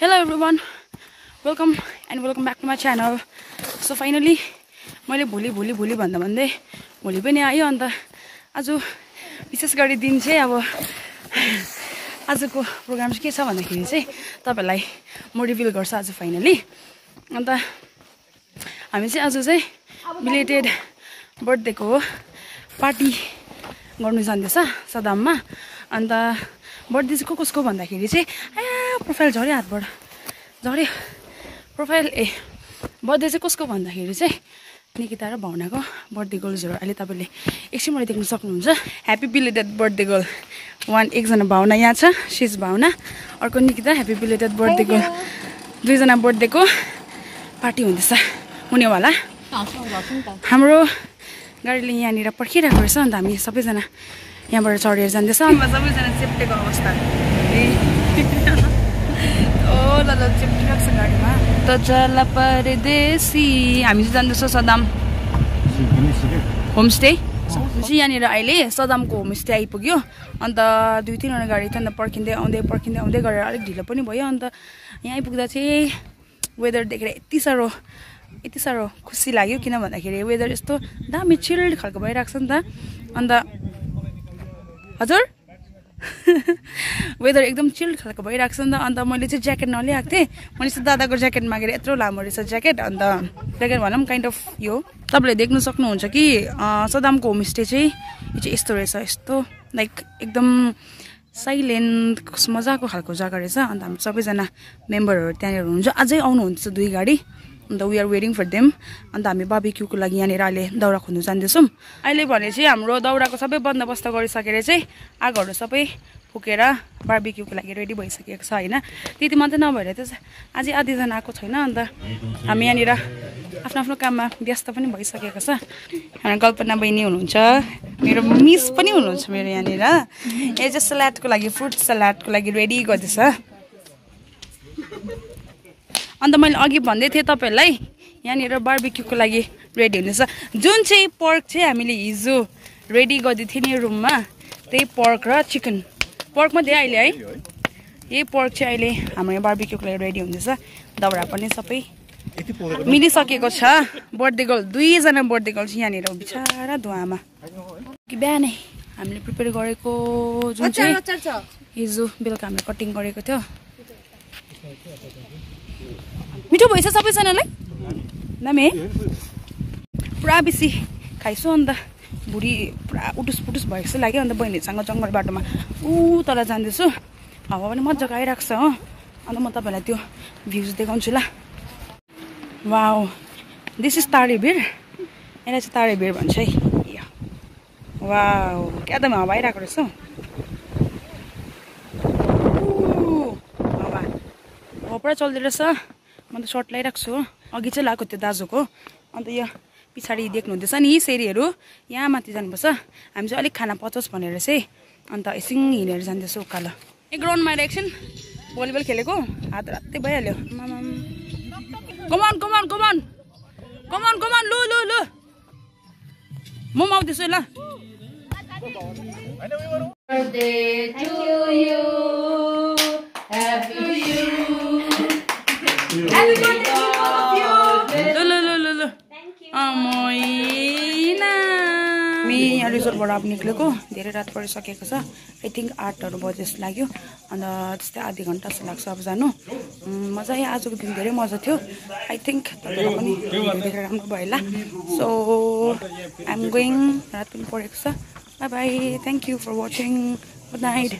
Hello everyone welcome and welcome back to my channel so finally मैले भोलि भोलि भोलि भन्दा भन्दै भोलि पनि आयो अन्त आज विशेष गरी दिन चाहिँ अब आजको प्रोग्राम चाहिँ के छ भन्दाखेरि चाहिँ तपाईँहरूलाई म रिभिल गर्छु आज फाइनली अन्त हामी चाहिँ आज चाहिँ बिलेटेड बर्थडेको पार्टी गर्नु जाँदैछ सदाममा अन्त बर्थडे चाहिँ को कसको भन्दाखेरि चाहिँ प्रोफाइल झऱ्यो हातबाट। झऱ्यो। प्रोफाइल ए बर्थडे चाहिँ कसको भन्दाखेरि चाहिँ निकिता र भावनाको बर्थडे गर्ल्सहरू अहिले तपाईँले एकछिनबाट देख्न सक्नुहुन्छ। Happy belated birthday girl one एकजना भावना यहाँ छ। सिज भावना अर्को Nikita happy belated birthday girl दुईजना बर्थडेको पार्टी हुँदैछ। हुनेवाला हाम्रो गाडीले यहाँनिर पर्खिरहेको रहेछ। अन्त हामी सबैजना यहाँबाट चढेर जाँदैछ। सबैजना चेप्टेको अवस्था। त परदेशी हामी चाहिँ जाँदैछौँ सदाम होमस्टे यहाँनिर अहिले सदामको होमस्टे आइपुग्यो अन्त दुई तिनवटा गाडी थियो अन्त पर्खिँदै आउँदै पर्खिँदै आउँदै गरेर अलिक ढिलो पनि भयो अन्त यहाँ आइपुग्दा चाहिँ वेदर देखेर यति साह्रो यति साह्रो खुसी लाग्यो किन भन्दाखेरि वेदर यस्तो दामी चिल्ड खालको भइरहेको छ नि त अन्त हजुर वेदर एकदम चिल्ड खालको भइरहेको छ नि त। अन्त मैले चाहिँ ज्याकेट नल्याएको थिएँ। मैले चाहिँ दादाको ज्याकेट मागेर यत्रो लामो रहेछ ज्याकेट अन्त ज्याकेट भनौँ काइन्ड अफ यो। तपाईँले देख्नु सक्नुहुन्छ कि सदामको होमस्टे चाहिँ यो चाहिँ यस्तो रहेछ यस्तो लाइक एकदम साइलेन्ट मजाको खालको जग्गा रहेछ। अन्त हाम्रो सबैजना मेम्बरहरू त्यहाँनिर हुनुहुन्छ। अझै आउनुहुन्छ दुई गाडी। And we are waiting for them and हामी बाबिक्यूको लागि यहाँनिर अहिले दाउरा खोज्नु जाँदैछौँ। अहिले भने चाहिँ हाम्रो दाउराको सबै बन्दोबस्त गरिसकेर चाहिँ आगोहरू सबै फुकेर बार्बिक्यूको लागि रेडी भइसकेको छ होइन? त्यति मात्रै नभएर त्यो अझै आधीजना आएको छैन। अन्त हामी यहाँनिर आफ्नो आफ्नो काममा व्यस्त पनि भइसकेको छ। हाम्रो कल्पना बहिनी हुनुहुन्छ। मेरो मिस पनि हुनुहुन्छ मेरो यहाँनिर। यो चाहिँ सलाडको लागि फ्रुट सलाडको लागि रेडी गर्दैछ। अन्त मैले अघि भन्दै थिएँ तपाईँहरूलाई यहाँनिर बार्बिक्यूको लागि रेडी हुनेछ। जुन चाहिँ पर्क चाहिँ हामीले हिजो रेडी गरिदिएको थियौँ नि रुममा त्यही पर्क र चिकन पर्क मात्रै अहिले है? यही पर्क चाहिँ अहिले हाम्रो यहाँ बार्बिक्यूको लागि रेडी हुँदैछ दाउरा पनि सबै मिलिसकेको छ। बर्थडे गर्ल दुईजना बर्थडे गर्ल चाहिँ यहाँनिर बिचरा धुवामा। कि बिहानै हामीले प्रिपेयर गरेको जुन चाहिँ हिजो बेलुका हामीले कटिङ गरेको थियो। मिठो भएछ सबैजनालाई दामी है पुरा बेसी खाइसु अन्त भुँडी पुरा उटुस पुटुस भएको जस्तो लाग्यो अन्त बहिनीहरूसँग जङ्गल बाटोमा ऊ तल जाँदैछु हावा पनि मजाको आइरहेको छ हो अन्त म तपाईँलाई त्यो भ्युज देखाउँछु ल वा दिस इज तारे भिर यसलाई चाहिँ तारे भिर भन्छ है वा क्या त हावा आइरहेको रहेछ हावा हावा पुरा चल्दो रहेछ। म त सर्ट लगाइरहेको छु। अघि चाहिँ लगाएको थियो दाजुको। अन्त यो पछाडि देख्नुहुँदैछ नि सेरीहरू। यहाँ माथि जानुपर्छ। हामी चाहिँ अलिक खाना पचाउँछ भनेर चाहिँ अन्त एकछिन हिँडेर जाँदैछु उकालो ए ग्राउन्डमा आएर एकछिन भलिबल खेलेको। हात रातै भइहाल्यो। कमान कमान कमान कमान कमान लु लु लु। म पनि आउँदैछु ल रिजोर्टबाट अब निक्लेको धेरै रात परिसकेको छ। आई थिङ्क आठहरू बजे जस्तो लाग्यो। अन्त त्यस्तै आधी घन्टा जस्तो लाग्छ अब जानु। मजा आयो। आजको दिन धेरै मजा थियो। आई थिङ्क तपाईँलाई पनि देखेर राम्रो भयो होला सो आइएम गोइङ रात पनि परेको छ। Bye bye thank you for watching good night